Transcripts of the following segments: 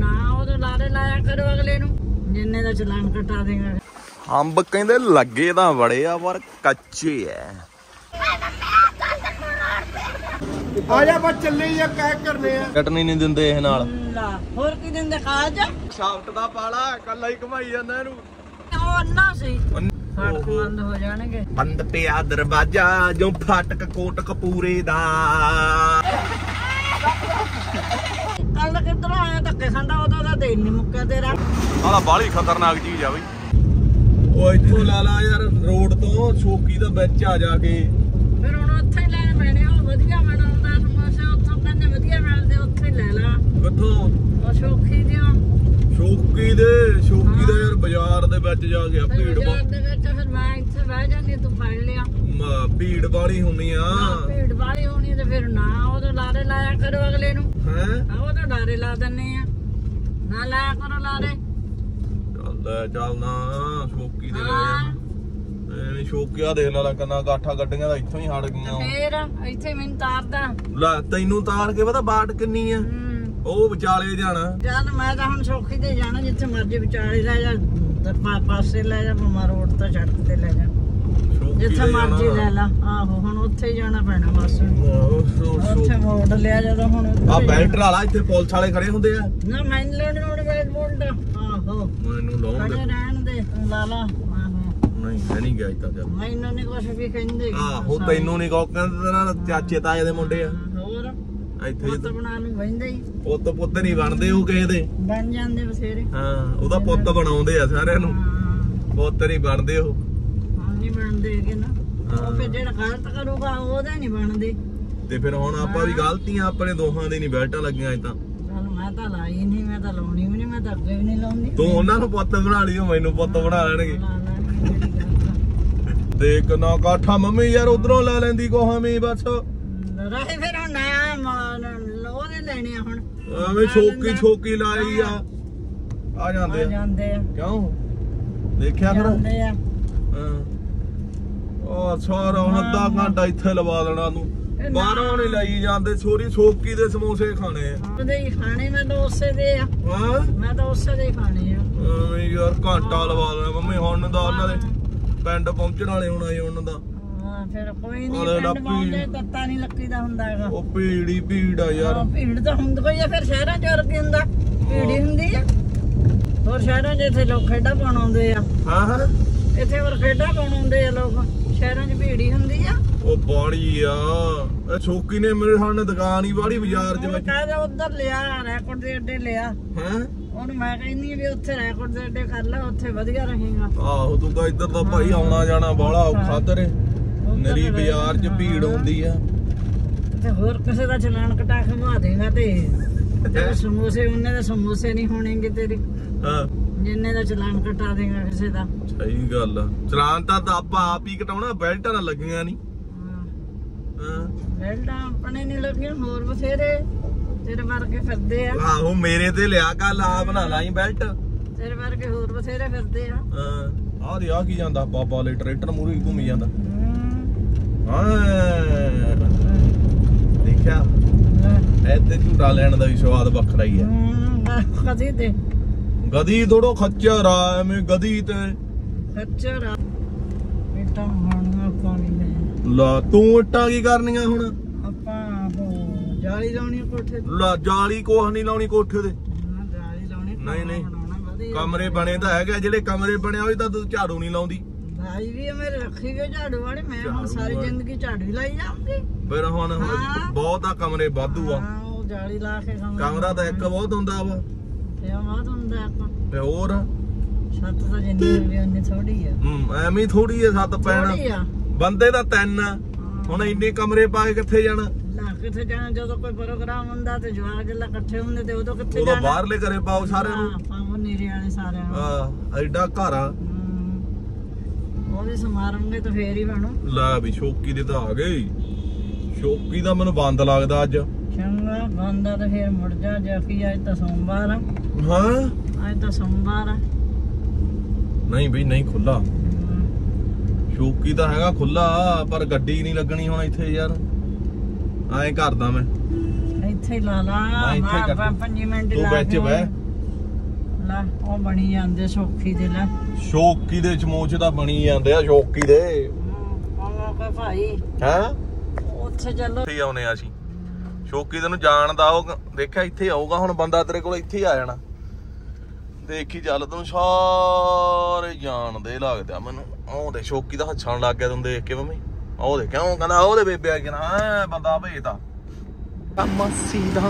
ਨਾ ਉਹਦੇ ਲਾਰੇ ਲਾਇਆ ਕਰੋ ਅਗਲੇ ਨੂੰ। ਜਿੰਨੇ ਦਾ ਚਲਾਨ ਕਟਾ ਦੇਗਾ। ਅੰਬ ਕਹਿੰਦੇ ਲੱਗੇ ਤਾਂ ਬੜੇ ਆ ਪਰ ਕੱਚੇ ਐ। ਆ ਜਾ ਬਾ ਚੱਲੇ ਜਾਂ ਕਹਿ ਕਰਨੇ ਆ। ਕਟਣੀ ਨਹੀਂ ਦਿੰਦੇ ਇਹ ਨਾਲ। ਲਾ ਹੋਰ ਕੀ ਦਿੰਦੇ ਕਾਜ ਸ਼ਾਫਟ ਦਾ ਪਾਲਾ ਕੱਲਾ ਹੀ ਘਮਾਈ ਜਾਂਦਾ ਇਹਨੂੰ। ਉਹ ਅੰਨਾ ਸੀ। ਫਾਟਕ ਬੰਦ ਹੋ ਜਾਣਗੇ। ਬੰਦ ਪਿਆ ਦਰਵਾਜ਼ਾ ਜੋ ਫਾਟਕ ਕੋਟ ਕਪੂਰੇ ਦਾ। ਕੱਲ ਕਿੱਧਰੋਂ ਆਇਆ? ਧੱਕੇ ਖਾਂਦਾ ਉਦੋਂ ਦਾ ਦਿਨ ਨਹੀਂ ਮੁੱਕਿਆ ਤੇਰਾ। ਆਹ ਬਾਲੀ ਖਤਰਨਾਕ ਚੀਜ਼ ਆ ਬਈ। ਉਹ ਇੱਥੋਂ ਲਾ ਲਾ ਯਾਰ ਰੋਡ ਤੋਂ ਸ਼ੋਕੀ ਦਾ ਵਿੱਚ ਆ ਜਾ ਕੇ। ਫਿਰ ਹੁਣ ਉੱਥੇ ਹੀ ਲੈਣ ਪੈਣੇ ਉਹ ਵਧੀਆ ਬਣਾਉਂਦਾ ਸਮੋਸੇ ਉੱਥੋਂ ਕਹਿੰਦੇ ਵਧੀਆ ਮਿਲਦੇ ਉੱਥੇ ਹੀ ਲੈ ਲਾ। ਕਿੱਥੋਂ? ਉਹ ਸ਼ੋਖੀ ਦਿਓ ਸ਼ੋਕੀ ਦੇ ਸ਼ੋਕੀ ਦਾ ਯਾਰ ਬਾਜ਼ਾਰ ਦੇ ਵਿੱਚ ਜਾ ਕੇ ਆ ਭੀੜ ਬਾਜ਼ਾਰ ਦੇ ਵਿੱਚ ਫਿਰ ਮੈਂ ਇੱਥੇ ਬਹਿ ਜਾਂਦੀ ਤੂੰ ਫੜ ਲਿਆ। ਮ- ਭੀੜ ਵਾਲੀ ਹੁੰਨੀ ਆ। ਭੀੜ ਵਾਲੀ ਹੋਣੀ ਤੇ ਫਿਰ ਨਾ ਉਹਦੇ ਲਾਰੇ ਲਾਇਆ ਕਰੋ ਅਗਲੇ ਨੂੰ। ਹੈ? ਆ ਉਹਦੇ ਲਾਰੇ ਲਾ ਦਿੰਨੇ ਆ। ਨਾ ਲਾਇਆ ਕਰੋ ਲਾਰੇ। ਚੱਲ ਲੈ, ਚੱਲ ਨਾ ਸ਼ੋਕੀ ਦੇ ਹਾਂ। ਐਵੇਂ ਸ਼ੋਕਿਆ ਦੇਖ ਲੈ ਕਿੰਨਾ ਗਾਠਾ ਗੱਡੀਆਂ ਦਾ ਇੱਥੋਂ ਹੀ ਹਟ ਗਈਆਂ ਫੇਰ ਇੱਥੇ ਮੈਨੂੰ ਤਾਰਦਾ। ਲੈ ਤੈਨੂੰ ਤਾਰ ਕੇ ਪਤਾ ਬਾਟ ਕਿੰਨੀ ਆ? ਉਹ ਵਿਚਾਲੇ ਜਾਣਾ। ਚੱਲ ਮੈਂ ਤਾਂ ਹੁਣ ਸੌਖੀ ਤੇ ਜਾਣਾ ਜਿੱਥੇ ਮਰਜ਼ੀ ਵਿਚਾਲੇ ਲੈ ਜਾ ਤੇ ਪਾਸੇ ਲੈ ਜਾ ਮਮਾ ਰੋਡ ਤੋਂ ਸੜਕ ਤੇ ਲੈ ਜਾ। ਸ਼ੋਕੀ ਜਿੱਥੇ ਮਰਜ਼ੀ। ਲੈ ਲਾ। ਆਹੋ ਹੁਣ ਉੱਥੇ ਹੀ ਜਾਣਾ ਪੈਣਾ ਬਸ। ਉੱਥੇ ਮੋੜ ਲਿਆ ਜਦੋਂ ਹੁਣ ਆ ਬੈਲਟ ਵਾਲਾ ਇੱਥੇ ਪੁਲਿਸ ਵਾਲੇ ਖੜੇ ਹੁੰਦੇ ਆ। ਨਾ ਮੈਂ ਲੋੜ ਲੋੜ ਵੇ ਬੋਲਡ ਆਹੋ। ਮੈਨੂੰ ਖੜੇ ਦੇ। ਰਹਿਣ ਦੇ ਲਾ ਲਾ। ਨਹੀਂ ਮੈਂ ਨਹੀਂ ਗਿਆ ਇੱਥੇ ਚੱਲ ਮੈਨੂੰ ਨਹੀਂ ਕੁਛ ਵੀ ਕਹਿੰਦੇ। ਆਹੋ ਤੈਨੂੰ ਨਹੀਂ ਕਹੋ ਕਹਿੰਦੇ ਤੇਰਾ ਚਾਚੇ ਤਾਏ ਦੇ ਮੁੰਡੇ ਆ। ਹੋਰ? ਇੱਥੇ ਪੁੱਤ ਬਣਾ ਨੂੰ ਵਹਿੰਦੇ ਹੀ। ਪੁੱਤ ਪੁੱਤ ਨਹੀਂ ਬਣਦੇ ਉਹ ਕਿਸੇ ਦੇ। ਬਣ ਜਾਂਦੇ ਬਥੇਰੇ। ਹਾਂ ਉਹਦਾ ਪੁੱਤ ਬਣਾਉਂਦੇ ਆ ਸਾਰਿਆਂ ਨੂੰ। ਪੁੱਤ ਨਹੀਂ ਬਣਦੇ ਉਹ। ਨਹੀਂ ਬਣਦੇ ਹੈਗੇ ਨਾ। ਉਹ ਫਿਰ ਜਿਹੜਾ ਗਲਤ ਕਰੂਗਾ ਉਹਦੇ ਨਹੀਂ ਬਣਦੇ। ਤੇ ਫਿਰ ਹੁਣ ਆਪਾਂ ਵੀ ਗਲਤੀਆਂ ਆਪਣੇ ਦੋਹਾਂ ਦੀ ਨਹੀਂ ਬੈਲਟਾਂ ਲੱਗੀਆਂ ਅਜ ਤਾਂ। ਚਲ ਮੈਂ ਤਾਂ ਲਾਈ ਨਹੀਂ ਮੈਂ ਤਾਂ ਲਾਉਣੀ ਵੀ ਨਹੀਂ ਮੈਂ ਤਾਂ ਅੱਗੇ ਵੀ ਨਹੀਂ ਲਾਉਂਦੀ। ਤੂੰ ਉਹਨਾਂ ਨੂੰ ਪੁੱਤ ਬਣਾ ਲਿਓ ਮੈਨੂੰ ਪੁੱਤ ਬਣਾ ਲੈਣਗੇ। ਦੇਖ ਨਾ ਕਾਠਾ ਮੰਮੀ ਯਾਰ ਉਧਰੋਂ ਲੈ ਲੈਂਦੀ ਕੋ ਹਮੀ ਬਸ। ਰਹੇ ਫਿਰ ਹੁਣ ਨਾ ਉਹਦੇ ਲੈਣੇ ਹੁਣ। ਐਵੇਂ ਛੋਕੀ ਛੋਕੀ ਲਾਈ ਆ। ਆ ਆ ਜਾਂਦੇ ਆ। ਜਾਂਦੇ ਆ। ਕਿਉਂ? ਦੇਖਿਆ ਫਿਰ ਜਾਂਦੇ ਆ। ਹਾਂ। ਉਹ ਸਾਰਾ ਹੁਣ ਅੱਧਾ ਘੰਟਾ ਇੱਥੇ ਲਵਾ ਦੇਣਾ ਨਾ- ਬਾਹਰੋਂ ਨਹੀਂ ਲਈ ਜਾਂਦੇ ਛੋਰੀ ਛੋਕੀ ਦੇ ਸਮੋਸੇ ਖਾਣੇ ਆ। ਉਹਦੇ ਹੀ ਖਾਣੇ ਮੈਂ ਤਾਂ ਉਸੇ ਦੇ ਆ। ਹਾਂ? ਮੈਂ ਤਾਂ ਉਸੇ ਦੇ ਖਾਣੇ ਆ। ਐਵੇਂ ਯਾਰ ਘੰਟਾ ਲਵਾ ਦੇਣਾ ਮੰਮੀ ਹੁਣ ਦਾ ਉਹਨਾਂ ਦੇ ਪਿੰਡ ਪਹੁੰਚਣ ਵਾਲੇ ਹੋਣਾ ਈ ਉਹਨਾਂ ਦਾ। ਹਾਂ ਫਿਰ ਕੋਈ ਨਹੀਂ ਪਿੰਡ। ਪਾਉਂਦੇ ਤੱਤਾ ਨਹੀਂ ਲੱਕੀ ਦਾ ਹੁੰਦਾ ਹੈਗਾ। ਉਹ ਭੀੜੀ ਭੀੜ ਆ ਯਾਰ। ਹਾਂ, ਭੀੜ ਤਾਂ ਹੁੰਦਾ ਕੋਈ ਆ ਫਿਰ ਸ਼ਹਿਰਾਂ ਚ ਕੀ ਹੁੰਦਾ? ਭੀੜ ਹੁੰਦੀ ਆ। ਹੋਰ ਸ਼ਹਿਰਾਂ 'ਚ ਇੱਥੇ ਲੋਕ ਖੇਡਾਂ ਪਾਉਣ ਆਉਂਦੇ ਆ। ਹਾਂ ਹਾਂ। ਇੱਥੇ ਹੋਰ ਖੇਡਾਂ ਪਾਉਣ ਆਉਂਦੇ ਆ ਲੋਕ। ਸ਼ਹਿਰਾਂ 'ਚ ਭੀੜ ਹੀ ਹੁੰਦੀ ਆ। ਉਹ ਬਾੜੀ ਆ। ਇਹ ਛੋਕੀ ਨੇ ਮੇਰੇ ਸਾਹਮਣੇ ਦੁਕਾਨ ਹੀ ਬਾੜੀ ਬਾਜ਼ਾਰ ਚ ਵਿੱਚ। ਕਹਿੰਦਾ ਉਧਰ ਲਿਆ ਰੈਕੋਰਡ ਦੇ ਅੱਡੇ ਲਿਆ। ਹੈ? ਉਹਨੂੰ ਮੈਂ ਕਹਿੰਦੀ ਵੀ ਉੱਥੇ ਰੈਕੋਰਡ ਦੇ ਅੱਡੇ ਕਰ ਲੈ ਉੱਥੇ ਵਧੀਆ ਰਹੇਗਾ। ਆਹੋ ਤੂੰ ਤਾਂ ਇੱਧਰ ਦਾ ਭਾਈ ਆਉਣਾ ਜਾਣਾ ਬਾਹਲਾ ਔਖਾ ਤੇਰੇ। ਨਰੀ ਬਾਜ਼ਾਰ ਚ ਭੀੜ ਹੁੰਦੀ ਆ। ਤੇ ਹੋਰ ਕਿਸੇ ਦਾ ਚਲਾਨ ਕਟਾ ਘੁਮਾ ਦੇਗਾ ਤੇ। ਸਮੋਸੇ ਉਹਨੇ ਦੇ ਸਮੋਸੇ ਨਹੀਂ ਹੋਣਗੇ ਤੇਰੇ। ਹਾਂ। ਜਿੰਨੇ ਦਾ ਚਲਾਨ ਕਟਾ ਦੇਗਾ ਕਿਸੇ ਦਾ। ਸਹੀ ਗੱਲ ਆ। ਚਲਾਨ ਤਾਂ ਤਾਂ ਆਪਾਂ ਆਪ ਹੀ ਕਟਾਉਣਾ ਬੈਲਟਾਂ ਨਾਲ ਲੱਗੀਆਂ ਨਹੀਂ ਬੈਲਟਾਂ ਆਪਣੇ ਨਹੀਂ ਲੱਗੀਆਂ ਹੋਰ ਬਥੇਰੇ ਤੇਰੇ ਵਰਗੇ ਫਿਰਦੇ ਆ। ਆਹੋ ਮੇਰੇ ਤੇ ਲਿਆ ਕੱਲ ਆ ਬਣਾ ਲਾਈ ਬੈਲਟ। ਤੇਰੇ ਵਰਗੇ ਹੋਰ ਬਥੇਰੇ ਫਿਰਦੇ ਆ। ਹਾਂ। ਆਹ ਦੇ ਆ ਕੀ ਜਾਂਦਾ ਬਾਬਾ ਲੈ ਟਰੈਕਟਰ ਮੂਰੀ ਘੁੰਮੀ ਜਾਂਦਾ। ਹਾਂ। ਦੇਖਿਆ? ਲੈ, ਐਤੇ ਝੂਟਾ ਲੈਣ ਦਾ ਵੀ ਸਵਾਦ ਵੱਖਰਾ ਹੀ ਹੈ। ਕਦੀ ਤੇ ਗਦੀ ਥੋੜੋ ਖੱਚਰ ਆ ਐਵੇਂ ਗਦੀ ਤੇ ਖੱਚਰ ਆ ਬੇਟਾ ਹੁਣ ਆਪਾਂ ਨਹੀਂ ਲੈ ਲਾ ਤੂੰ ਇੱਟਾਂ ਕੀ ਕਰਨੀਆਂ ਹੁਣ? ਆਪਾਂ ਜਾਲੀ ਲਾਉਣੀ ਕੋਠੇ ਤੇ। ਲਾ ਜਾਲੀ ਕੋਹ ਨਹੀਂ ਲਾਉਣੀ ਕੋਠੇ ਤੇ। ਨਾ ਜਾਲੀ ਲਾਉਣੀ ਨਹੀਂ, ਨਹੀਂ। ਕਮਰੇ ਬਣੇ ਤਾਂ ਹੈਗੇ ਜਿਹੜੇ ਕਮਰੇ ਬਣੇ ਹੋਏ ਤਾਂ ਤੂੰ ਝਾੜੂ ਨਹੀਂ ਲਾਉਂਦੀ। ਭਾਈ ਵੀ ਮੇਰੇ ਰੱਖੀ ਗਏ ਝਾੜੂ ਵਾਲੇ ਮੈਂ ਹੁਣ ਸਾਰੀ। ਜ਼ਿੰਦਗੀ ਝਾੜੂ ਹੀ ਲਾਈ ਜਾਊਂਗੀ। ਫਿਰ ਹੁਣ। ਬਹੁਤ ਆ ਕਮਰੇ ਵਾਧੂ ਆ। ਹਾਂ ਉਹ ਜਾਲੀ ਲਾ ਕੇ ਕਮਰਾ ਕਮਰਾ ਤਾਂ ਇੱਕ ਬਹੁਤ ਹੁੰਦਾ ਵਾ। ਹੁੰਦਾ ਆਪਾਂ। ਤੇ ਹੋਰ? ਛੱਤ ਤਾਂ ਜਿੰਨੀ ਹੋਵੇ ਉਨੀ ਥੋੜੀ ਆ। ਹੂੰ, ਐਵੇਂ ਹੀ ਥੋੜੀ ਐ ਸੱਤ ਪੈਣ। ਆ। ਬੰਦੇ ਤਾਂ ਤਿੰਨ। ਆ ਹੁਣ ਇੰਨੇ ਕਮਰੇ ਪਾ ਕੇ ਕਿੱਥੇ ਜਾਣਾ? ਲਾ ਕਿੱਥੇ ਜਾਣਾ? ਜਦੋਂ ਕੋਈ ਪ੍ਰੋਗਰਾਮ ਹੁੰਦਾ ਤੇ ਜਵਾਕ ਜੱਲਾ ਇਕੱਠੇ ਹੁੰਦੇ ਤੇ ਉਦੋਂ ਕਿੱਥੇ ਉਦੋਂ ਜਾਣਾ? ਬਾਹਰਲੇ ਘਰੇ ਪਾਓ ਸਾਰਿਆਂ ਨੂੰ। ਹਾਂ, ਪਾਵੋ ਨੀਰੇ ਵਾਲੇ ਸਾਰਿਆਂ ਨੂੰ। ਆ ਐਡਾ ਘਰ ਆ। ਹਮ, ਉਹ ਵੀ ਸਮਾਰਨਗੇ ਤਾਂ ਫੇਰ ਹੀ ਬਣੂ। ਲੈ ਵੀ ਸ਼ੋਕੀ ਦੇ ਤਾਂ ਆ ਗਏ। ਸ਼ੋਕੀ ਦਾ ਮੈਨੂੰ ਬੰਦ ਲੱਗਦਾ ਅੱਜ। ਚੰਗਾ ਬੰਦਾ ਤਾਂ ਫੇਰ ਮੁੜ ਜਾ ਜਾ ਕਿ ਅੱਜ ਤਾਂ ਸੋਮਵਾਰ ਆ। ਹਾਂ? ਅੱਜ ਤਾਂ ਸੋਮਵਾਰ ਆ। ਨਹੀਂ ਬਈ ਨਹੀਂ ਖੁੱਲਾ ਸ਼ੋਕੀ ਤਾਂ ਹੈਗਾ ਖੁੱਲਾ ਪਰ ਗੱਡੀ ਨਹੀਂ ਲੱਗਣੀ ਹੁਣ ਇੱਥੇ ਯਾਰ। ਐਂ ਕਰਦਾ ਮੈਂ। ਇੱਥੇ ਲਾ ਲਾ ਮੈਂ ਕਰ। 5 ਮਿੰਟ ਤੂੰ ਲਾ ਵਿੱਚ ਕੇ। ਬਹਿ। ਲੈ ਉਹ ਬਣੀ ਜਾਂਦੇ ਸੌਖੀ ਦੇ ਲੈ। ਸ਼ੌਕੀ ਦੇ ਸਮੋਸੇ ਤਾਂ ਬਣੀ ਜਾਂਦੇ ਆ ਸ਼ੌਕੀ ਦੇ। ਉਹ ਭਾਈ। ਹੈ? ਉੱਥੇ ਚੱਲੋ। ਇੱਥੇ ਆਉਨੇ ਆ ਅਸੀਂ। ਸ਼ੌਕੀ ਤੈਨੂੰ ਜਾਣਦਾ, ਉਹ ਦੇਖਿਆ ਇੱਥੇ ਆਊਗਾ, ਹੁਣ ਬੰਦਾ ਤੇਰੇ ਕੋਲ ਇੱਥੇ ਹੀ ਆ ਜਾਣਾ। ਦੇਖੀ ਚੱਲ ਤੈਨੂੰ ਸਾਰੇ ਜਾਣਦੇ ਲੱਗਦਾ ਮੈਨੂੰ। ਉਹ ਦੇ ਸ਼ੌਕੀ ਦਾ ਹੱਛਣ ਲੱਗ ਗਿਆ ਤੈਨੂੰ ਦੇਖ ਕੇ ਮੰਮੀ। ਉਹ ਦੇ ਕਿਉਂ ਕਹਿੰਦਾ ਉਹਦੇ ਬੇਬੇ ਆ ਗਿਆ ਨਾ ਬੰਦਾ ਭੇਜਦਾ। ਕੰਮ ਸੀਦਾ।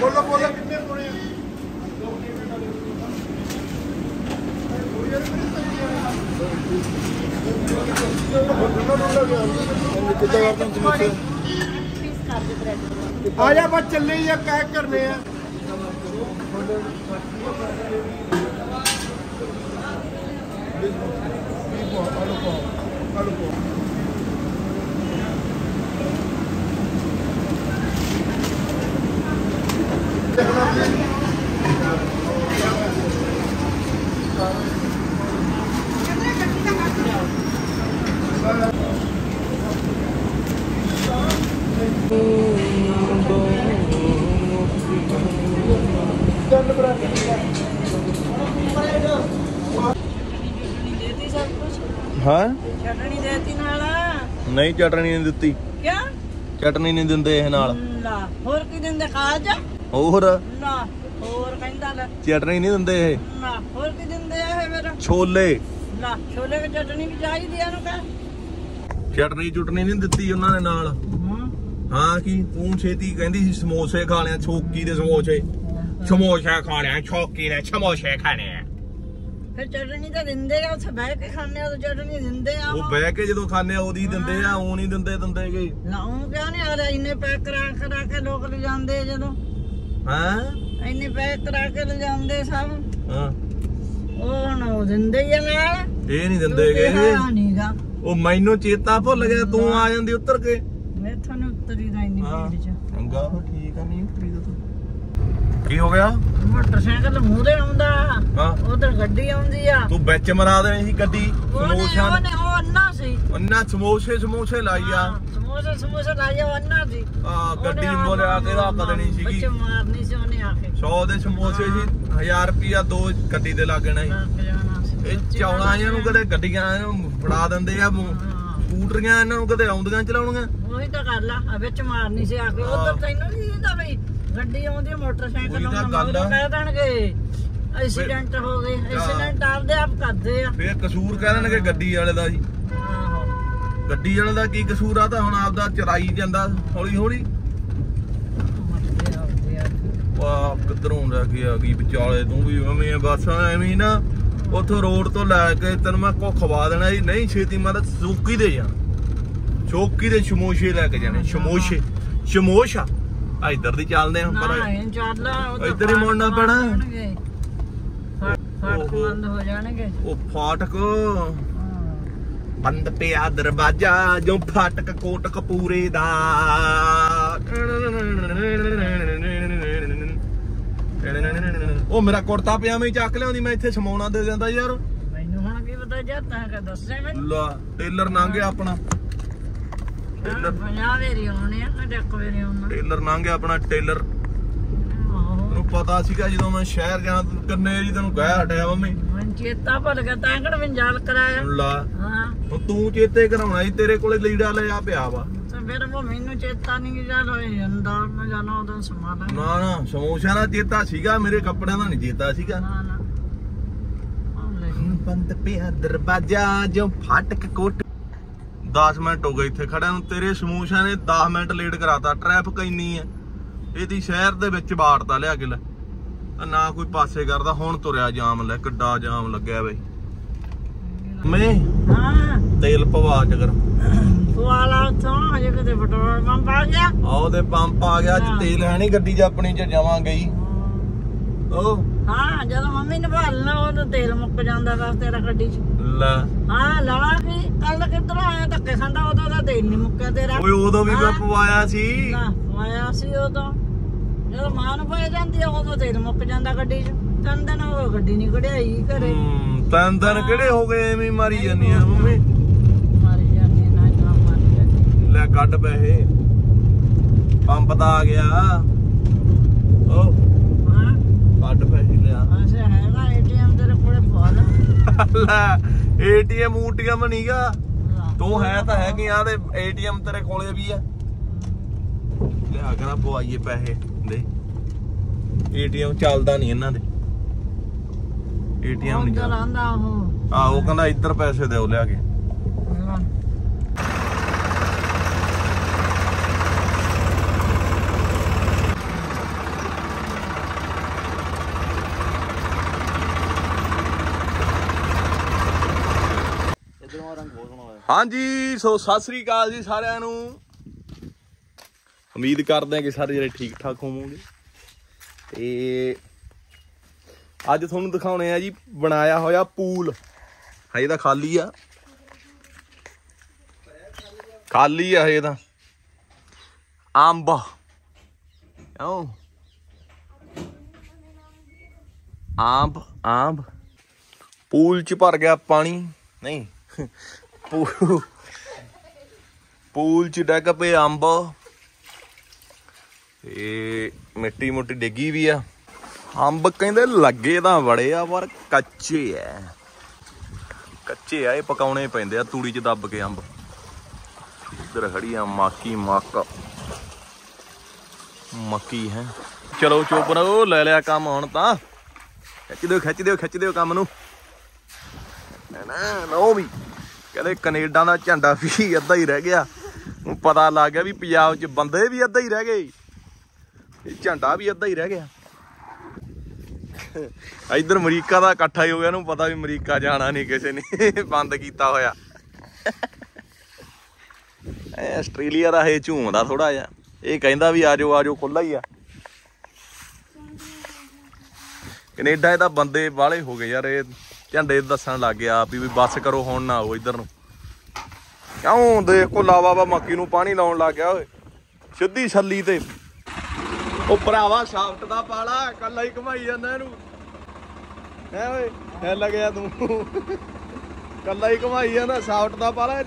ਬੋਲੋ ਬੋਲੋ ਕਿੰਨੇ ਪੁਣੇ ਕਿੱਦਾਂ ਕਰਦੇ ਸਮੋਸੇ ਆ ਜਾ ਬਸ ਚੱਲੇ ਜਾਂ ਪੈਕ ਕਰਨੇ ਆ ਚਟਣੀ ਦੇਤੀ ਸਭ ਕੁਝ ਹਾਂ? ਚਟਣੀ ਦੇਤੀ ਨਾਲ। ਨਹੀਂ ਚਟਣੀ ਨਹੀਂ ਦਿੱਤੀ। ਕਿਆ? ਚਟਣੀ ਨਹੀਂ ਦਿੰਦੇ ਇਹ ਨਾਲ। ਲਾ ਹੋਰ ਕੀ ਦਿੰਦੇ ਕਾਜ ਹੋਰ? ਨਾ ਹੋਰ ਕਹਿੰਦਾ ਲੈ। ਚਟਣੀ ਨਹੀਂ ਦਿੰਦੇ ਇਹ। ਨਾ ਹੋਰ ਕੀ ਦਿੰਦੇ ਇਹ ਮੇਰਾ ਛੋਲੇ। ਲਾ ਛੋਲੇ ਦੀ ਚਟਣੀ ਵੀ ਚਾਹੀਦੀ ਆ ਨੂੰ ਕਹ। ਚਟਣੀ ਚੁਟਣੀ ਨਹੀਂ ਦਿੱਤੀ ਉਹਨਾਂ ਨੇ ਨਾਲ। ਹਾਂ ਕੀ ਤੂੰ ਛੇਤੀ ਕਹਿੰਦੀ ਸੀ ਸਮੋਸੇ ਖਾਣੇ ਆ ਛੋਕੀ ਦੇ ਸਮੋਸੇ। ਸਮੋਸੇ ਖਾਣੇ ਆ ਛੋਕੀ ਦੇ ਸਮੋਸੇ ਖਾਣੇ ਆ। ਫਿਰ ਚਟਣੀ ਤਾਂ ਦਿੰਦੇ ਆ ਉੱਥੇ ਬਹਿ ਕੇ ਖਾਣੇ ਆ ਤਾਂ ਚਟਣੀ ਦਿੰਦੇ ਆ ਉਹ ਬਹਿ ਕੇ ਜਦੋਂ ਖਾਣੇ ਆ ਉਹਦੀ ਦਿੰਦੇ ਆ ਉਹ ਨਹੀਂ ਦਿੰਦੇ ਦਿੰਦੇ ਗੇ ਲਾਉਂ ਕਿਉਂ ਨਹੀਂ ਆ ਰਿਹਾ? ਇੰਨੇ ਪੈਕ ਕਰਾ ਕਰਾ ਕੇ ਲੋਕ ਲੈ ਜਾਂਦੇ। ਹਾਂ? ਇੰਨੇ ਪੈਕ ਕਰਾ ਕੇ ਲੈ ਜਾਂਦੇ ਸਭ। ਹਾਂ। ਉਹ ਉਹ ਦਿੰਦੇ ਹੀ ਆ ਨਾਲ। ਇਹ ਨਹੀਂ ਦਿੰਦੇ ਗੇ ਹਾਂ ਨਹੀਂਗਾ ਉਹ ਮੈਨੂੰ ਚੇਤਾ ਭੁੱਲ ਗਿਆ ਤੂੰ ਆ ਜਾਂਦੀ ਉੱਤਰ ਕੇ। ਮੈਂ ਤੁਹਾਨੂੰ ਉੱਤਰੀ ਦਾ ਇੰਨੀ ਭੀੜ ਚ। ਚੰਗਾ ਫਿਰ ਠੀਕ ਆ ਨਹੀਂ ਉੱਤਰੀ ਦਾ ਤੂੰ। ਕੀ ਹੋ ਗਿਆ? ਮੋਟਰਸਾਈਕਲ ਮੂਹਰੇ ਆਉਂਦਾ ਉਧਰ ਗੱਡੀ ਆਉਂਦੀ ਆ। ਤੂੰ ਵਿੱਚ ਮਰਾ ਦੇਣੀ ਸੀ ਗੱਡੀ ਸਮੋਸਿਆਂ ਉਹਨੇ ਉਹ ਅੰਨਾ ਸੀ। ਉਹਨਾਂ ਸਮੋਸੇ ਸਮੋਸੇ ਲਾਈ ਆ। ਹਾਂ, ਸਮੋਸੇ ਸਮੋਸੇ ਉਹ ਅੰਨਾ ਸੀ। ਆ ਗੱਡੀ ਮੋਲੇ ਆ ਕੇ ਰੱਖ ਦੇਣੀ ਸੀਗੀ। ਬੱਚੇ ਮਾਰਨੀ ਸੀ ਉਹਨੇ ਆ ਕੇ 100 ਦੇ ਸਮੋਸੇ ਸੀ 1000 ਰੁਪਿਆ ਦੋ ਗੱਡੀ ਦੇ ਲੱਗਣਾ ਸੀ। ਇਹ ਚੌਲਾਂ ਇਹਨਾਂ ਨੂੰ ਕਦੇ ਗੱਡੀਆਂ ਫੜਾ ਦਿੰਦੇ ਆ ਮੂੰਹ। ਸਕੂਟਰੀਆਂ ਇਹਨਾਂ ਨੂੰ ਕਦੇ ਆਉਂਦੀਆਂ ਚਲਾਉਣੀਆਂ ਉਹੀ ਤਾਂ ਗੱਲ ਆ ਆ ਵਿੱਚ ਮਾਰਨੀ ਸੀ ਆ ਕੇ। ਉਧਰ ਤੈਨੂੰ ਨਹੀਂ ਦਿੰਦਾ ਬਈ ਗੱਡੀ ਆਉਂਦੀ ਆ, ਮੋਟਰਸਾਈਕਲ ਤਾਂ ਆਉਂਦਾ ਗੱਲ ਆ। ਕਹਿ ਦੇਣਗੇ ਐਕਸੀਡੈਂਟ ਹੋ ਗਏ ਐਕਸੀਡੈਂਟ ਆਪਦੇ ਆਪ ਕਰਦੇ ਆ ਫੇਰ ਕਸੂਰ ਕਹਿ ਦੇਣਗੇ ਗੱਡੀ ਵਾਲੇ ਦਾ ਜੀ ਆਹੋ ਗੱਡੀ ਵਾਲੇ ਦਾ ਕੀ ਕਸੂਰ ਆ ਤਾਂ ਹੁਣ ਆਪਦਾ ਚਰਾਈ ਜਾਂਦਾ ਹੌਲੀ ਹੌਲੀ ਮਰਦੇ। ਵਾਹ ਕਿੱਧਰੋਂ ਲੈ ਕੇ ਆ ਗਈ ਵਿਚਾਲੇ ਤੂੰ ਵੀ ਐਵੇਂ ਬਸ ਐਵੇਂ ਹੀ ਨਾ ਉਥੋਂ ਰੋਡ ਤੋਂ ਲੈ ਕੇ ਤੈਨੂੰ ਮੈਂ ਕੋ ਖਵਾ ਦੇਣਾ ਜੀ ਨਹੀਂ ਛੇਤੀ ਮੈਂ ਤਾਂ ਚੌਕੀ ਦੇ ਜਾ ਚੌਕੀ ਦੇ ਸ਼ਮੋਸ਼ੇ ਲੈ ਕੇ ਜਾਣੇ ਸ਼ਮੋਸ਼ੇ ਸ਼ਮੋਸ਼ਾ ਆ ਇੱਧਰ ਦੀ ਚੱਲਦੇ ਹਾਂ ਨਾ ਪਰ ਇੱਧਰ ਹੀ ਮੁੜਨਾ ਪੈਣਾ। ਫਾਟਕ ਓਹੋ। ਬੰਦ ਹੋ ਜਾਣਗੇ ਉਹ ਫਾਟਕ। ਬੰਦ ਪਿਆ ਦਰਵਾਜ਼ਾ ਜੋ ਫਾਟਕ ਕੋਟ ਕਪੂਰੇ ਦਾ ਉਹ ਮੇਰਾ ਕੁੜਤਾ ਪਜਾਮਾ ਹੀ ਚੱਕ ਲਿਆਉਂਦੀ ਮੈਂ ਇੱਥੇ ਸਮਾਉਣਾ ਦੇ ਦਿੰਦਾ ਯਾਰ। ਮੈਨੂੰ ਹੁਣ ਕੀ ਪਤਾ ਜਾਂ ਤਾਂ ਕਿ ਦੱਸੇ ਮੈਨੂੰ। ਲਾ ਟੇਲਰ ਲੰਘਿਆ ਆਪਣਾ। ਟੇਲਰ ਪੰਜਾਹ ਵੇਰੀ ਆਉਣੇ ਆ ਕਦੇ ਇੱਕ ਵੇਰੀ ਆਉਣਾ। ਟੇਲਰ ਲੰਘਿਆ ਆਪਣਾ ਟੇਲਰ। ਆਹੋ। ਤੈਨੂੰ ਪਤਾ ਸੀਗਾ ਜਦੋਂ ਮੈਂ ਸ਼ਹਿਰ ਜਾਣਾ ਕੰਨੇ ਜੀ ਤੈਨੂੰ ਕਹਿ ਹਟਿਆ ਮੰਮੀ। ਮਨ ਚੇਤਾ ਭੁੱਲ ਗਿਆ ਤਾਂ ਕਿਹੜਾ ਮੈਂ ਜਾਲ ਕਰਾਇਆ। ਲਾ। ਹਾਂ। ਤੂੰ ਚੇਤੇ ਕਰਾਉਣਾ ਸੀ ਤੇਰੇ ਕੋਲੇ ਲੀੜਾ ਲਿਆ ਪਿਆ ਵਾ। ਫਿਰ ਉਹ ਮੈਨੂੰ ਚੇਤਾ ਨਹੀਂ ਜਾਲ ਹੋਈ ਜਾਂਦਾ ਮੈਂ ਜਾਣਾ ਉਦੋਂ ਸਮਾਲਾ ਨਾ ਨਾ ਸਮੋਸਿਆਂ ਦਾ ਚੇਤਾ ਸੀਗਾ ਮੇਰੇ ਕੱਪੜਿਆਂ ਦਾ ਨਹੀਂ ਚੇਤਾ ਸੀਗਾ। ਨਾ ਨਾ। ਆਹ ਲੈ। ਜੀ। ਬੰਦ ਪਿਆ ਦਰਵਾਜ਼ਾ ਜੋ ਫਾਟਕ ਕੋਟ। 10 ਮਿੰਟ ਹੋ ਗਏ ਇੱਥੇ ਖੜਿਆਂ ਨੂੰ ਤੇਰੇ ਸਮੋਸਿਆਂ ਨੇ 10 ਮਿੰਟ ਲੇਟ ਕਰਾਤਾ ਟ੍ਰੈਫਿਕ ਇੰਨੀ ਹੈ ਇਹਦੀ ਸ਼ਹਿਰ ਦੇ ਵਿੱਚ ਬਾੜਤਾ ਲਿਆ ਕੇ ਲੈ। ਨਾ ਕੋਈ ਪਾਸੇ ਕਰਦਾ ਹੁਣ ਤੁਰਿਆ ਜਾਮ ਲੈ ਕਿੱਡਾ ਜਾਮ ਲੱਗਿਆ ਬਈ ਮੈਂ ਹਾਂ। ਤੇਲ ਪਵਾ ਚ ਉਥੋਂ ਕਿਤੇ ਪੈਟਰੋਲ ਪੰਪ ਆ ਗਿਆ। ਆ ਉਹਦੇ ਪੰਪ ਆ ਗਿਆ ਅੱਜ। ਤੇਲ ਹੈ ਨਹੀਂ ਗੱਡੀ 'ਚ ਆਪਣੀ 'ਚ ਜਾਵਾਂਗੇ ਹੀ। ਉਹ ਹਾਂ ਜਦੋਂ ਮੰਮੀ ਨੇ ਭਾਲਣਾ ਉਦੋਂ ਤੇਲ ਮੁੱਕ ਜਾਂਦਾ ਵਾ ਤੇਰਾ ਗੱਡੀ 'ਚ। ਲੈ। ਹਾਂ ਲਵਾ ਕੀ ਕੱਲ ਕਿੱਧਰੋਂ ਆਇਆ ਧੱਕੇ ਖਾਂਦਾ ਉਦੋਂ ਦਾ ਤੇਲ ਨਹੀਂ ਮੁੱਕਿਆ ਤੇਰਾ। ਓਏ ਉਦੋਂ ਵੀ ਮੈਂ। ਪਵਾਇਆ ਸੀ। ਨਾ ਆਇਆ ਸੀ ਉਦੋਂ। ਜਦੋਂ ਮਾਂ ਨੂੰ ਪੈ ਜਾਂਦੀ ਆ ਉਦੋਂ ਤੇਲ ਮੁੱਕ ਜਾਂਦਾ ਗੱਡੀ 'ਚ। ਤਿੰਨ ਦਿਨ ਉਹ ਗੱਡੀ ਨਹੀਂ ਕਢਾਈ ਘਰੇ। ਤਿੰਨ ਦਿਨ ਕਿਹੜੇ ਹੋ ਗਏ ਐਵੇਂ ਮਾਰੀ ਜਾਂਦੀ ਆ ਮੰਮੀ ਮਾਰੀ ਜਾਂਦੀ ਨਾ ਨਾ ਮਾਰੀ ਜਾਂਦੀ ਲੈ ਕੱਢ ਪੈਸੇ। ਪੰਪ ਦਾ ਆ ਗਿਆ। ਓ ਹਾਂ। ਕੱਢ ਪੈਸੇ ਲਿਆ। ਅਸੇ ਹੈਗਾ ਏਟੀਐਮ ਤੇਰੇ ਕੋਲੇ ਫੋਨ ਲੈ ਏਟੀਐਮ ਊਟੀਐਮ ਨਹੀਂਗਾ ਤੂੰ ਹੈ ਤਾਂ ਹੈ ਕਿ ਆ ਤੇ ਏਟੀਐਮ ਤੇਰੇ ਕੋਲੇ ਵੀ ਆ। ਲਿਆ ਕਰਾਂ ਪਵਾਈਏ ਪੈਸੇ ਦੇ। ਏਟੀਐਮ ਚੱਲਦਾ ਨਹੀਂ ਇਹਨਾਂ ਦੇ। ਏਟੀਐਮ ਨਹੀਂ ਚੱਲਦਾ ਆਹੋ ਕਹਿੰਦਾ ਇੱਧਰ ਪੈਸੇ ਦਿਓ ਲਿਆ ਕੇ ਹਾਂ। ਹਾਂਜੀ, ਸੋ ਸਤਿ ਸ੍ਰੀ ਅਕਾਲ ਜੀ ਸਾਰਿਆਂ ਨੂੰ। ਉਮੀਦ ਕਰਦੇ ਹਾਂ ਕਿ ਸਾਰੇ ਜਿਹੜੇ ਠੀਕ ਠਾਕ ਹੋਵੋਗੇ। ਤੇ ਅੱਜ ਤੁਹਾਨੂੰ ਦਿਖਾਉਣੇ ਆ ਜੀ, ਬਣਾਇਆ ਹੋਇਆ ਪੂਲ। ਹਜੇ ਤਾਂ ਖਾਲੀ ਆ। ਖਾਲੀ ਆ ਹਜੇ ਤਾਂ। ਅੰਬ ਆਓ। ਆਂਬ ਆਂਬ। ਪੂਲ ਚ ਭਰ ਗਿਆ ਪਾਣੀ। ਨਹੀਂ। ਪੂ- ਪੂਲ ਚ ਡੱਗ ਪਏ ਅੰਬ। ਤੇ ਮਿੱਟੀ ਮੁੱਟੀ ਡਿੱਗੀ ਵੀ ਆ। ਅੰਬ ਕਹਿੰਦੇ ਲੱਗੇ ਤਾਂ ਬੜੇ ਆ, ਪਰ ਕੱਚੇ ਐ ਕੱਚੇ ਆ, ਇਹ ਪਕਾਉਣੇ ਪੈਂਦੇ ਆ, ਤੂੜੀ ਚ ਦੱਬ ਕੇ ਅੰਬ। ਇੱਧਰ ਖੜੀ ਆ ਮਾਕੀ, ਮੱਕ। ਮੱਕੀ ਹੈ। ਚਲੋ ਚੋਪਰ ਉਹ ਲੈ ਲਿਆ ਕੰਮ ਹੁਣ ਤਾਂ। ਖਿੱਚ ਦਿਓ ਖਿੱਚ ਦਿਓ ਖਿੱਚ ਦਿਓ ਕੰਮ ਨੂੰ। ਨਾ ਲਓ ਵੀ। ਕਹਿੰਦੇ ਕੈਨੇਡਾ ਦਾ ਝੰਡਾ ਵੀ ਅੱਧਾ ਹੀ ਰਹਿ ਗਿਆ। ਨੂੰ ਪਤਾ ਲੱਗ ਗਿਆ ਵੀ ਪੰਜਾਬ 'ਚ ਬੰਦੇ ਵੀ ਅੱਧਾ ਹੀ ਰਹਿ ਗਏ। ਇਹ ਝੰਡਾ ਵੀ ਅੱਧਾ ਹੀ ਰਹਿ ਗਿਆ। ਇਧਰ ਅਮਰੀਕਾ ਦਾ ਇਕੱਠਾ ਹੀ ਹੋ ਗਿਆ ਨੂੰ ਪਤਾ ਵੀ ਅਮਰੀਕਾ ਜਾਣਾ ਨਹੀਂ ਕਿਸੇ ਨੇ, ਬੰਦ ਕੀਤਾ ਹੋਇਆ। ਐ ਆਸਟ੍ਰੇਲੀਆ ਦਾ ਇਹ ਝੂਮਦਾ ਥੋੜਾ ਜਿਹਾ। ਇਹ ਕਹਿੰਦਾ ਵੀ ਆਜੋ ਆਜੋ ਖੁੱਲਾ ਹੀ ਆ। ਕੈਨੇਡਾ ਇਹ ਤਾਂ ਬੰਦੇ ਵਾਲੇ ਹੋ ਗਏ ਯਾਰ, ਇਹ ਝੰਡੇ ਦੱਸਣ ਲੱਗ ਗਿਆ ਆਪ ਵੀ ਬੱਸ ਕਰੋ, ਹੁਣ ਨਾ ਆਓ ਇਧਰ ਨੂੰ। ਕਿਉਂ ਦੇਖ ਲਾਵਾ ਵਾ ਮੱਕੀ ਨੂੰ ਪਾਣੀ ਲਾਉਣ ਲੱਗ ਗਿਆ ਓਏ। ਸਿੱਧੀ ਛੱਲੀ ਤੇ। ਉਹ ਭਰਾਵਾ ਸ਼ਾਫਟ ਦਾ ਪਾਲਾ ਕੱਲਾ ਹੀ ਘਮਾਈ ਜਾਂਦਾ ਇਹਨੂੰ। ਹੈ ਓਏ ਹੈ ਲੱਗਿਆ ਤੂੰ। ਕੱਲਾ ਹੀ ਘਮਾਈ ਜਾਂਦਾ, ਸ਼ਾਫਟ ਦਾ ਪਾਲਾ ਇਹ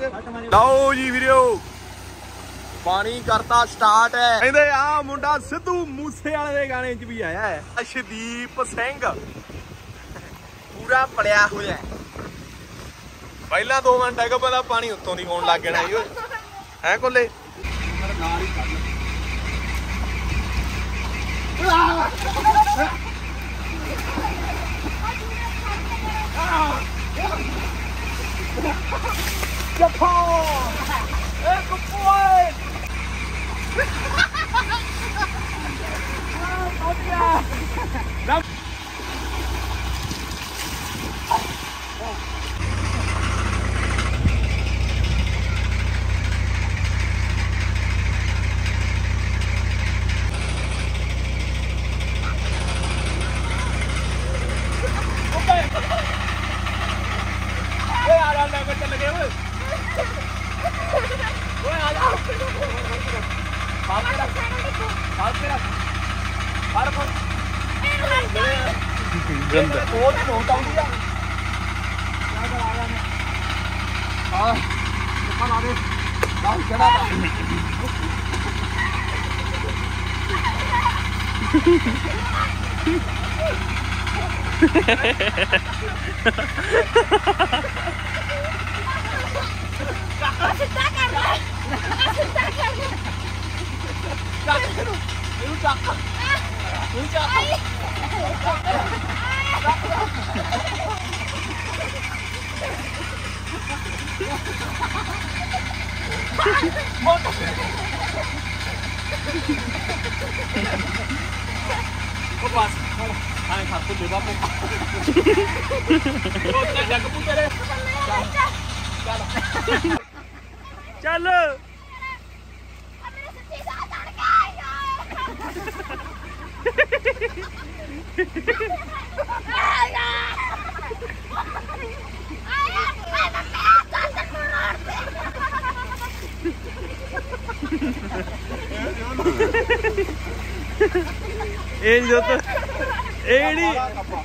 ਲਓ ਜੀ ਵੀਰਿਓ ਪਾਣੀ ਕਰਤਾ ਸਟਾਰਟ ਹੈ। ਕਹਿੰਦੇ ਆ ਮੁੰਡਾ ਸਿੱਧੂ ਮੂਸੇ ਵਾਲੇ ਦੇ ਗਾਣੇ 'ਚ ਵੀ ਆਇਆ ਹੈ। ਅਸ਼ਦੀਪ ਸਿੰਘ। ਪੂਰਾ ਪੜਿਆ ਹੋਇਆ ਹੈ। ਪਹਿਲਾਂ 2 ਮਿੰਟ ਹੈਗਾ ਪਹਿਲਾਂ ਪਾਣੀ ਉੱਤੋਂ ਦੀ ਹੋਣ ਲੱਗ ਜਾਣਾ ਜੀ ਓਏ। ਹੈ ਕੋਲੇ? 真的。我这种高低啊！来来来来，好，你看哪里？然后给他打。我是大干的，我是大干的，大干的，牛掌，牛掌。ਗੰਦਾ ਬਹੁਤ ਬਹੁਤ ਆਉਂਦੀ ਆ ਆ ਦੁਕਾਨ ਆ ਦੇ ਬਾਹਰ ਚੜਾ ਉਹ ਬਸ ਆਏ ਖਾਤੂ ਦੇ ਬਾਪੂ ਉਹ ਤੇ ਜੱਗ ਪੁੱਤਰੇ ਚੱਲ ਇਹ ਨਹੀਂ ਜੋਤ, ਇਹ ਨਹੀਂ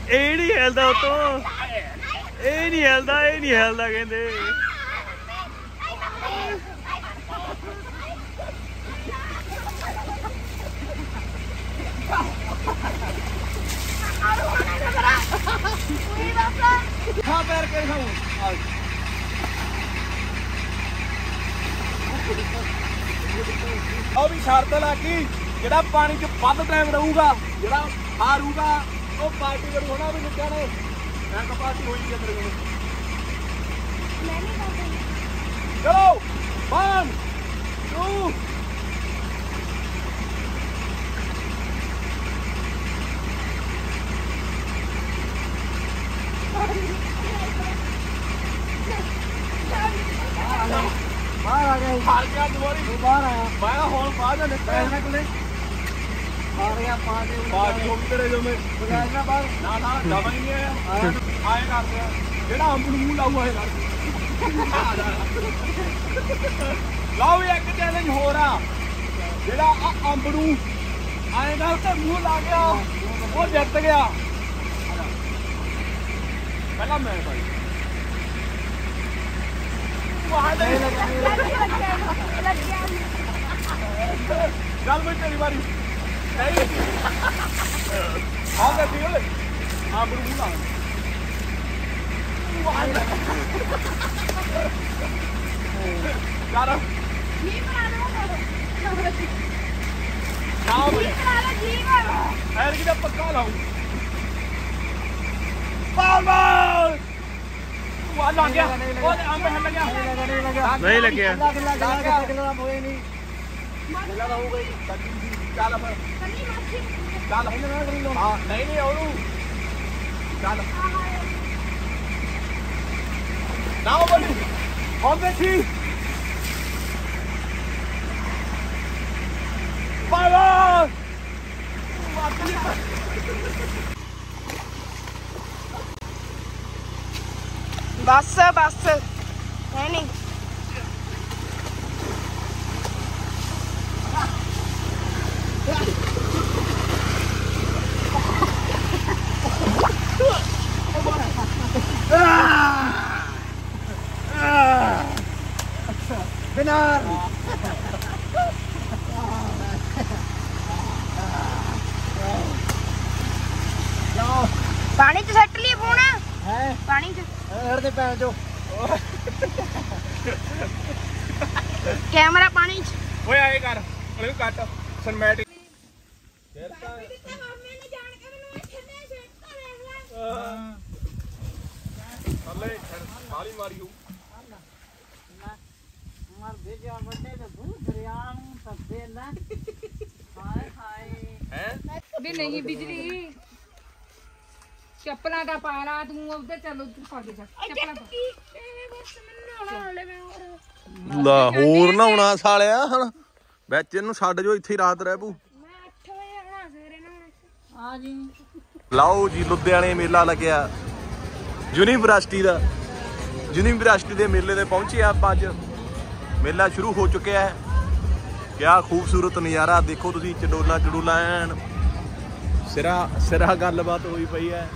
ਇਹ ਨਹੀਂ ਹਿਲਦਾ ਉਤੋਂ। ਇਹ ਨਹੀਂ ਹਿਲਦਾ, ਇਹ ਨਹੀਂ ਹਿਲਦਾ ਕਹਿੰਦੇ। ਖਾ ਉਹ ਵੀ ਸ਼ਰਤ ਲਾ ਕੀ ਜਿਹੜਾ ਪਾਣੀ 'ਚ ਵੱਧ ਟਾਈਮ ਰਹੂਗਾ ਜਿਹੜਾ ਹਾਰੂਗਾ ਉਹ ਪਾਰਟੀ ਕਰੂ ਹੋਣਾ ਵੀ ਨਿੱਕਾ ਨੇ ਮੈਂ ਤਾਂ ਪਾਰਟੀ ਹੋਈ ਜਾਂਦੀ ਮੇਰੇ ਕੋਲ। ਚਲੋ ਬੰਦ ਤੇਰੇ ਜੋ ਮੈਂ ਨਾ ਬਾਹਰ ਨਾ ਨਾ ਦਵਾ ਹੀ ਨਹੀਂ ਆਇਆ ਆਏ ਕਰਦੇ ਆ ਜਿਹੜਾ ਅੰਬ ਨੂੰ ਮੂੰਹ ਲਾਊ ਆਏ ਕਰਦੇ ਲਓ ਵੀ ਇੱਕ ਚੈਲੰਜ ਹੋਰ ਆ। ਜਿਹੜਾ ਆ ਅੰਬ ਨੂੰ ਆਏ ਨਾਲ ਤੇ ਮੂੰਹ ਲਾ ਗਿਆ ਉਹ ਜਿੱਤ ਗਿਆ। ਪਹਿਲਾਂ ਮੈਂ ਭਾਈ ਵਾਹ ਦੇ ਚੱਲ ਮੈਂ ਤੇਰੀ ਵਾਰੀ। ਨਹੀਂ ਆਉਂਦਾ ਸੀ ਓਏ ਅੰਬ ਨੂੰ ਮੂੰਹ ਲਾ ਚੱਲ ਨਾ ਬਈ ਐਰ ਕਿਦਾ ਪੱਕਾ ਲਾਉ ਬਾਲ ਬਾਲ ਉਹ ਲੱਗ ਗਿਆ ਉਹ ਅੰਬ ਹਿੱਲ ਗਿਆ ਨਹੀਂ ਲੱਗਿਆ ਲੱਗ ਲੱਗ ਲੱਗ ਕਿਲੋ ਹੋਏ ਨਹੀਂ ਤਾਂ ਹੋਊਗਾ ਹੀ ਚੱਲ ਫਿਰ ਚੱਲ ਹਾਂ ਨਹੀਂ ਨਹੀਂ ਉਹਨੂੰ ਚੱਲ। ਨਾ ਉਹ ਹੁਣ ਦੇਖੀ। ਬਸ ਬਸ। ਹੈ ਨਹੀਂ ਬਿਨਾਰ ਪਾਣੀ ਚ ਸੱਟ ਲਈ ਫੋਨ? ਹੈ? ਪਾਣੀ ਚ। ਹਰ ਦੇ ਪੈਣ ਜੋ ਕੈਮਰਾ ਪਾਣੀ ਚ। ਓਏ ਆਏ ਕਰ। ਉਹਨੂੰ ਕੱਟ। ਸਿਨਮੈਟਿਕ ਥੱਲੇ ਮਾਲੀ ਮਾਰੀ ਹੋ ਮਰ ਦੇ ਜਾ ਵੱਡੇ ਤੇ ਦੂ ਦਰਿਆ ਨੂੰ ਸੱਦੇ ਲੈ ਹਾਏ ਹਾਏ ਹੈ ਵੀ ਨਹੀਂ ਬਿਜਲੀ। ਚੱਪਲਾਂ ਦਾ ਪਾ ਲਾ ਤੂੰ ਉਧਰ ਚੱਲ ਉਧਰ ਪਾ ਦੇ ਜਾ ਚੱਪਲਾਂ ਪਾ। ਲਾ ਹੋਰ। ਨਾ ਹੋਣਾ ਸਾਲਿਆ ਹਣ। ਵਿੱਚ ਇਹਨੂੰ ਛੱਡ ਜੋ ਇੱਥੇ ਹੀ ਰਾਤ ਰਹਿ ਪੂ ਆ ਜੀ। ਲਓ ਜੀ ਲੁਧਿਆਣੇ ਮੇਲਾ ਲੱਗਿਆ। ਯੂਨੀਵਰਸਿਟੀ ਦਾ ਯੂਨੀਵਰਸਿਟੀ ਦੇ ਮੇਲੇ ਤੇ ਪਹੁੰਚੇ ਆ ਆਪਾਂ ਅੱਜ। ਮੇਲਾ ਸ਼ੁਰੂ ਹੋ ਚੁੱਕਿਆ ਹੈ। ਕਿਆ ਖੂਬਸੂਰਤ ਨਜ਼ਾਰਾ ਦੇਖੋ ਤੁਸੀਂ ਚਡੋਲਾ ਚਡੂਲਾ ਐਨ। ਸਿਰਾ ਸਿਰਾ ਗੱਲਬਾਤ ਹੋਈ ਪਈ ਹੈ।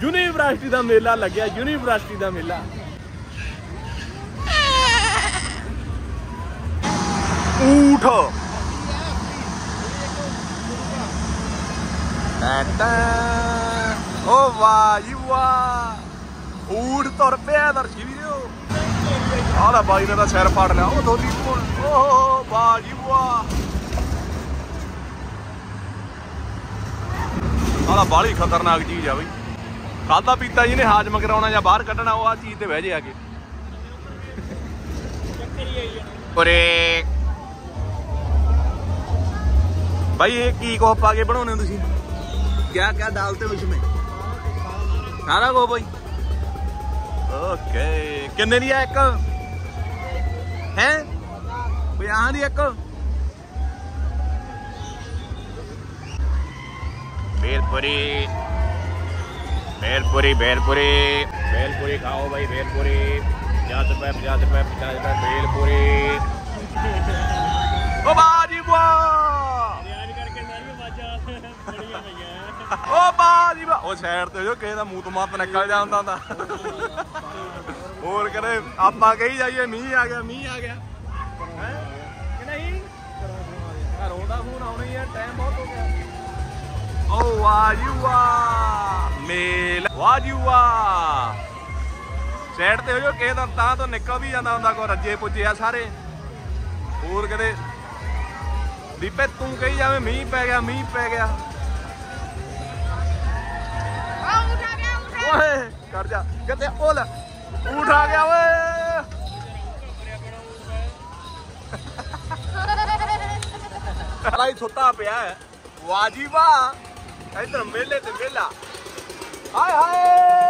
ਯੂਨੀਵਰਸਿਟੀ ਦਾ ਮੇਲਾ ਲੱਗਿਆ, ਯੂਨੀਵਰਸਿਟੀ ਦਾ ਮੇਲਾ। ਊਠ। ਟਾ ਓ ਵਾਹ ਜੀ ਵਾਹ। ਊਠ ਤੁਰ ਪਿਆ ਦਰਸ਼ੀ ਵੀਰੋ। ਆਹ ਲੈ ਬਾਈ ਨੇ ਤਾਂ ਸਿਰ ਫਾੜ ਲਿਆ, ਉਹ ਦੋਦੀ ਕੋਲ ਓ ਵਾਹ ਜੀ ਵਾਹ। ਆਹ ਬਾਹਲੀ ਖਤਰਨਾਕ ਚੀਜ਼ ਆ ਬਈ। ਖਾਦਾ ਪੀਤਾ ਜਿਹਨੇ ਹਾਜ਼ਮ ਕਰਾਉਣਾ ਜਾਂ ਬਾਹਰ ਕੱਢਣਾ, ਉਹ ਆ ਚੀਜ਼ ਤੇ ਬਹਿ ਜੇ ਕੇ। ਉਰੇ ਭਾਈ ਇਹ ਕੀ ਕੋਹ ਪਾ ਕੇ ਬਣਾਉਨੇ ਹੋ ਤੁਸੀਂ? ਕਿਆ ਕਿਆ ਦਾਲ ਤੇ ਵਿੱਚ ਮੈਂ ਸਾਰਾ ਕੋ ਭਾਈ ਓਕੇ ਕਿੰਨੇ ਦੀ ਆ ਇੱਕ? ਹੈ? 50 ਦੀ ਇੱਕ? ભેલપુરી ભેલપુરી ભેલપુરી ભેલપુરી ખાઓ ભાઈ ભેલપુરી પચાસ રૂપિયા પચાસ રૂપિયા પચાસ રૂપિયા ભેલપુરી ઓ બાજી ਓ ਬਾਜੀ ਬਾ ਉਹ ਸਾਈਡ ਤੇ ਜੋ ਕਿਸੇ ਦਾ ਮੂੰਹ ਤੋਂ ਮੱਤ ਨਿਕਲ ਜਾਂਦਾ ਹੁੰਦਾ ਹੋਰ ਕਰੇ ਆਪਾਂ ਕਹੀ ਜਾਈਏ ਮੀਂਹ ਆ ਗਿਆ ਮੀਂਹ ਆ ਗਿਆ ਹੈ ਕਿ ਨਹੀਂ ਘਰੋਂ ਦਾ ਫੋਨ ਆਉਣਾ ਹੀ ਹੈ ਟਾਈਮ ਬਹੁਤ ਹੋ ਗਿਆ ਮੇਲ ਸਾਈਡ ਤੇ ਹੋ ਜੋ ਕਿਸੇ ਦਾ ਤਾਂ ਤੋਂ ਨਿਕਲ ਵੀ ਜਾਂਦਾ ਹੁੰਦਾ ਕੋ ਰੱਜੇ ਪੁੱਜੇ ਆ ਸਾਰੇ। ਹੋਰ ਕਦੇ ਦੀਪੇ ਤੂੰ ਕਹੀ ਜਾਵੇਂ ਮੀਂਹ ਪੈ ਗਿਆ ਮੀਂਹ ਪੈ ਗਿਆ। ਆ ਉਠਾ ਗਿਆ ਉਠਾ ਓਏ ਕਰ ਜਾ। ਕਿਤੇ ਉਹ ਲੈ। ਆ ਗਿਆ ਓਏ। ਰਾਈ ਸੁੱਤਾ ਪਿਆ ਹੈ। ਵਾਹ ਜੀ ਵਾਹ ਇਧਰ ਮੇਲੇ ਤੇ ਮੇਲਾ। ਹਾਏ ਹਾਏ!